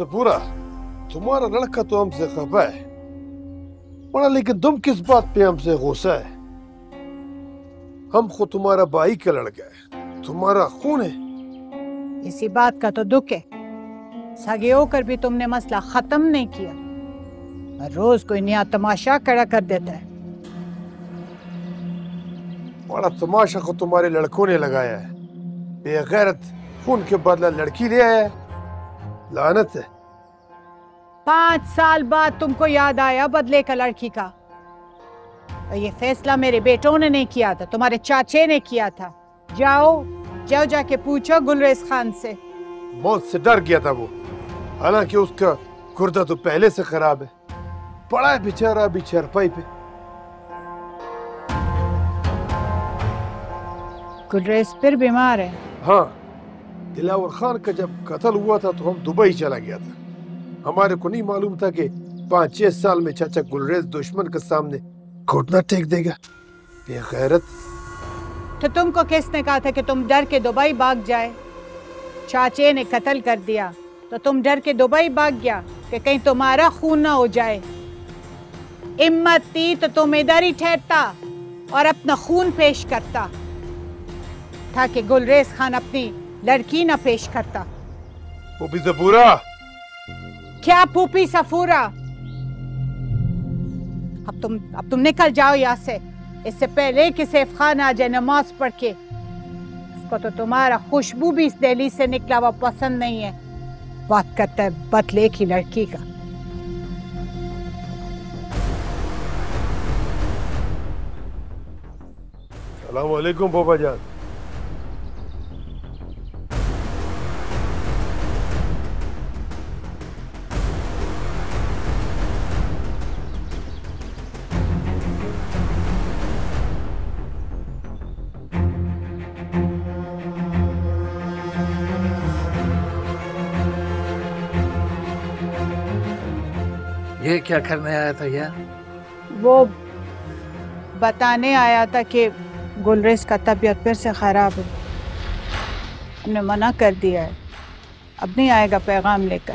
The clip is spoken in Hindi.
पूरा तुम्हारा लड़का तो हमसे खफा है बड़ा लेकिन तुम किस बात पे हमसे गुस्सा है हम खुद तुम्हारा भाई का लड़का है तुम्हारा खून है इसी बात का तो दुख है। सगे होकर भी तुमने मसला खत्म नहीं किया। रोज कोई नया तमाशा खड़ा कर देता है। बड़ा तमाशा को तुम्हारे लड़कों ने लगाया है। बेगैरत खून के बदला लड़की ले आया है। लानत है। पाँच साल बाद तुमको याद आया बदले का लड़की का। और ये फैसला मेरे बेटों ने नहीं किया था तुम्हारे चाचे ने किया था। जाओ जाओ जाके पूछो गुलरेज खान से। मौत से डर गया था वो। हालाँकि उसका गुर्दा तो पहले से खराब है। पड़ा है बेचारा अभी चरपाई पे। गुलरेज फिर बीमार है। हाँ। दिलावर खान का जब कत्ल हुआ था तो हम दुबई चला गया था। हमारे को नहीं मालूम था कि पाँच छह साल में चाचा गुलरेज दुश्मन के सामने घुटना टेक देगा। बेगैरत तो तुमको किसने कहा था कि तुम डर के दुबई भाग जाए? चाचे ने कत्ल कर दिया तो तुम डर के दुबई भाग गया कि कहीं तुम्हारा खून ना हो जाए। हिम्मत थी तो तुम इधर ही ठहरता और अपना खून पेश करता, ताकि गुलरेज खान अपनी लड़की ना पेश करता भी जबूरा क्या पूपी सफूरा अब तुम अब तुम निकल जाओ यहाँ से इससे पहले कि सैफ खान आ जाए नमाज़ पढ़ के उसको तो तुम्हारा खुशबू भी इस दिल्ली से निकला हुआ पसंद नहीं है बात करता है बदले की लड़की का सलाम वालेकुम बाबा जान ये क्या करने आया था यार वो बताने आया था कि गुलरेज का तबीयत फिर से खराब है। हमने मना कर दिया है। अब नहीं आएगा पैगाम लेकर।